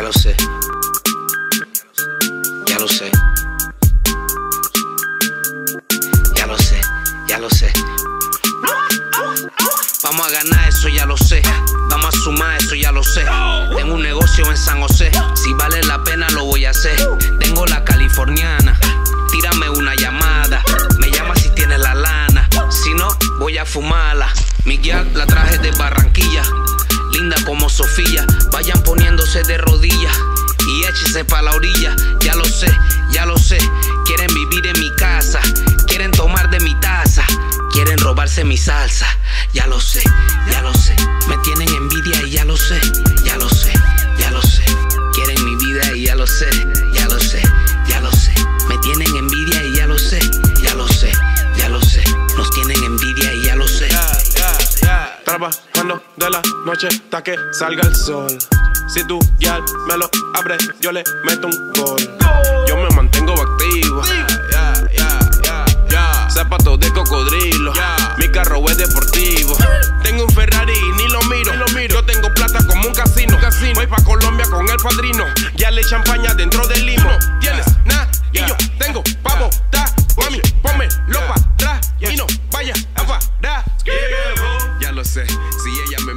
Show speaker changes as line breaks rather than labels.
lo sé. Ya lo sé. Ya lo sé, ya lo sé. Vamos a ganar, eso ya lo sé. Vamos a sumar, eso ya lo sé. Tengo un negocio en San José. Si vale la pena, lo voy a hacer. Tengo la californiana. Tírame una llamada. Me llama si tienes la lana. Si no, voy a fumarla. Mi guía la traje de Barranquilla. Linda como Sofía. Vayan poniéndose de rodillas. Y échese pa' la orilla. Ya lo sé, ya lo sé. Quieren vivir en mi casa. Quieren tomar de mi taza. Quieren robarse mi salsa. Ya lo sé, ya lo sé. Me tienen envidia y ya lo sé. Ya lo sé, ya lo sé. Quieren mi vida y ya lo sé. Ya lo sé, ya lo sé. Me tienen envidia y ya lo sé. Ya lo sé, ya lo sé. Nos tienen envidia y ya lo sé.
Trabajando de la noche hasta que salga el sol. Si tú ya me lo abre, yo le meto un gol. Yo me mantengo activo. Yeah, yeah, yeah, yeah. Zapatos de cocodrilo. Mi carro es deportivo. Tengo un Ferrari y ni lo miro. Yo tengo plata como un casino. Voy pa' Colombia con el padrino. Ya le champaña dentro del limo. Tienes nada y yo tengo pa' botar. Mami, ponme lo pa' atrás y no vaya a parar. Ya lo sé, si ella me